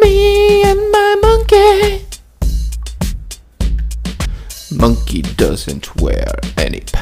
Me and my monkey. Monkey doesn't wear any pants.